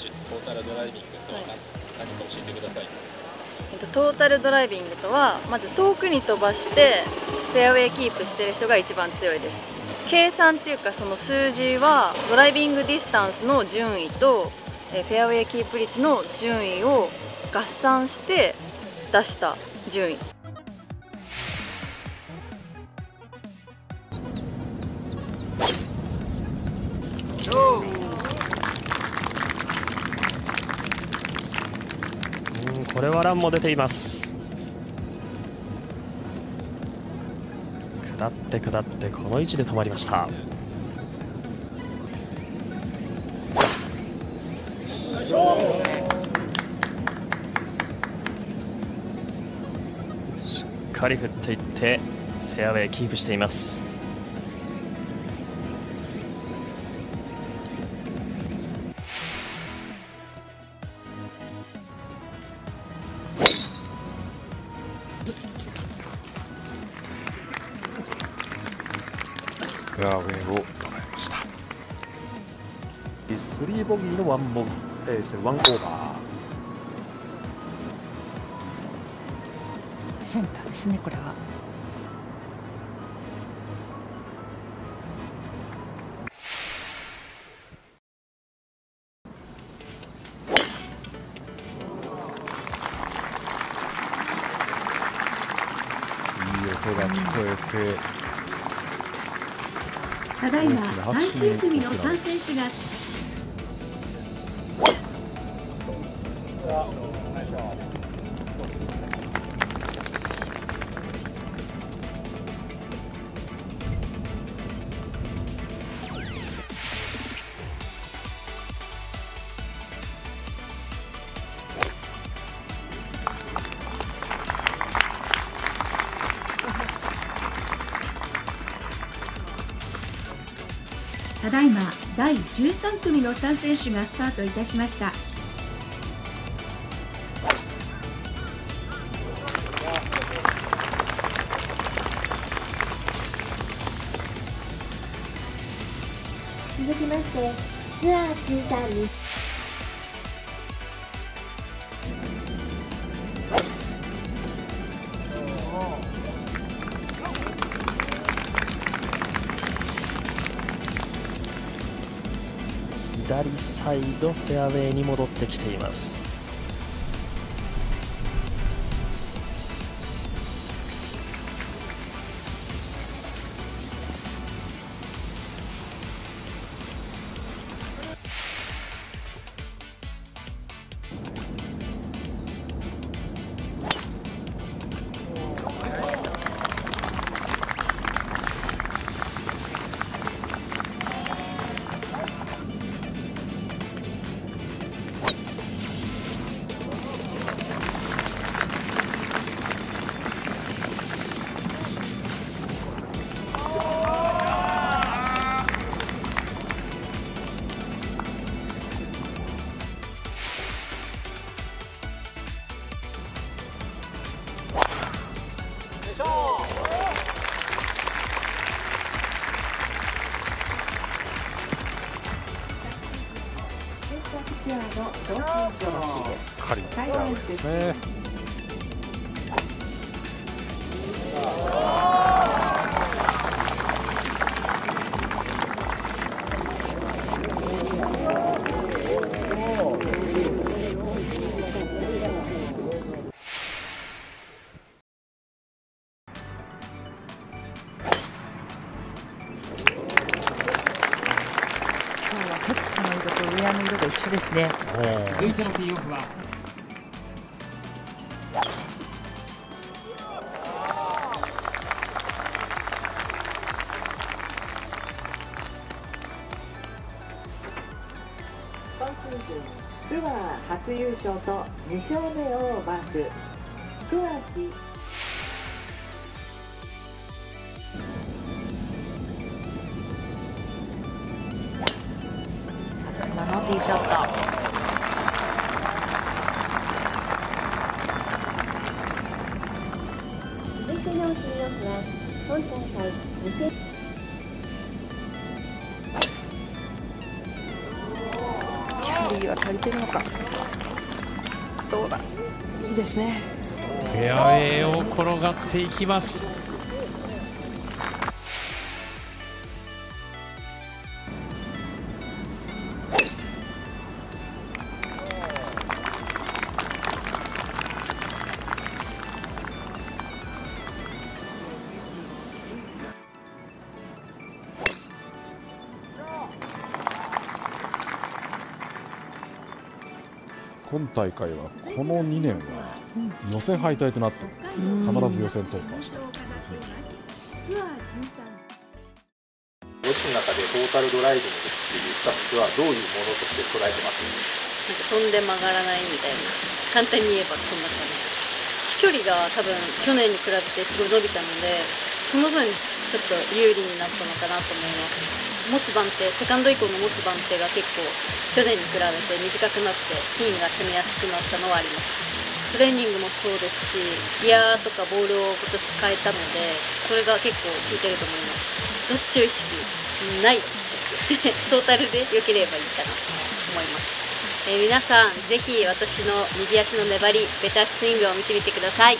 トータルドライビングとは何、何か教えてください。えっと、トータルドライビングとはまず遠くに飛ばしてフェアウェイキープしてる人が一番強いです。計算っていうかその数字はドライビングディスタンスの順位とえフェアウェイキープ率の順位を合算して出した順位。うんこれはランも出ています。下って下ってこの位置で止まりました。しっかり振っていってフェアウェイキープしています。フェアウェイを捉えました。3ボギーの1ボギー、えー、ですね1オーバー。センターですねこれは。いい音が聞こえてただいま最終組の3選手がただいま第13組の3選手がスタートいたしました。続きましてツアー通算左サイドフェアウェイに戻ってきています。ツアーの同点しっかりフェアウェイですウェアの色が一緒ですね。続いてのティーオフは今シーズンツアー初優勝と2勝目をマーク。ティーショット。続いてのティーオフは今大会2000キャキャリーは足りてるのか。どうだ。いいですね。フェアウェイを転がっていきます今大会はこの2年は予選敗退となって必ず予選突破した。というふうに聞いていますご自身の中でトータルドライビングっていうスタッフはどういうものとして捉えてます？なんか飛んで曲がらないみたいな。簡単に言えばそんな感じ飛距離が多分去年に比べてすごい伸びたのでその分ちょっと有利になったのかなと思います持つ番手セカンド以降の持つ番手が結構去年に比べて短くなってピンが攻めやすくなったのはあります。トレーニングもそうですしギアとかボールを今年変えたのでそれが結構効いてると思います。どっちを意識ないです。トータルで良ければいいかなと思います。え皆さんぜひ私の右足の粘りベタ足スイングを見てみてください。